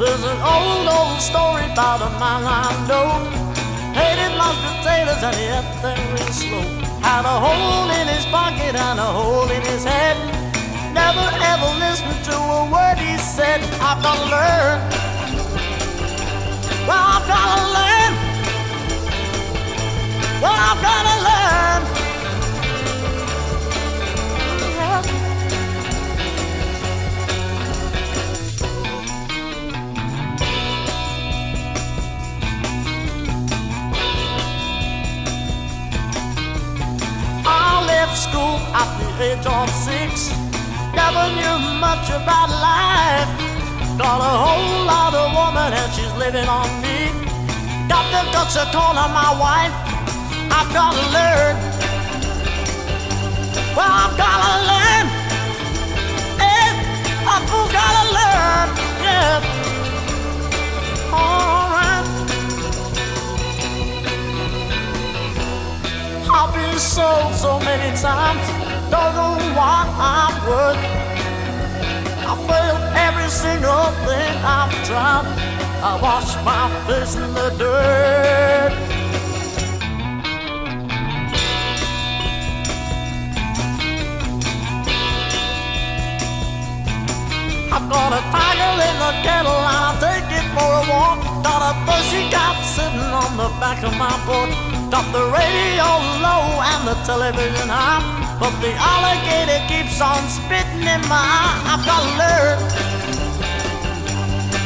old, old story about a man I know. Hated mashed potatoes and he ate them slow. Had a hole in his pocket and a hole in his head. Never ever listened to a word he said. I've gotta learn. Well, I've gotta learn. Well, I've gotta learn. At the age of six. Never knew much about life. Got a whole lot of woman and she's living on me. Got the guts to call her my wife. I've gotta learn. Well, I've gotta learn. Hey, I've gotta learn. Yeah. Alright. I've been sold so many times, single thing I've tried. I wash my face in the dirt. I've got a tiger in the kettle I'll take it for a walk. Got a pussycat sitting on the back of my porch. Got the radio low and the television high. But the alligator keeps on spitting in my eye. I've got to learn.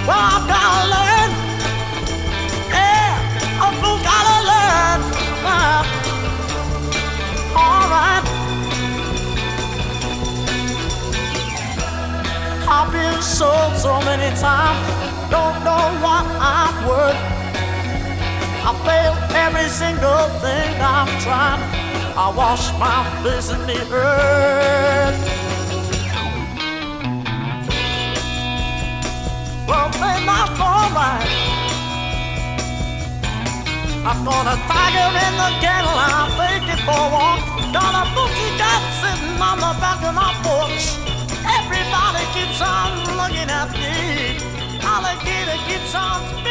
Well, I've got to learn. Yeah, I've to learn. Uh, all right. I've been sold so many times, don't know what I'm worth. I every single thing I've. I wash my face in the earth. I've got a tiger in the kennel, I'll take it for a walk. Got a pussycat sitting on the back of my porch. Everybody keeps on looking at me. Alligator keeps on.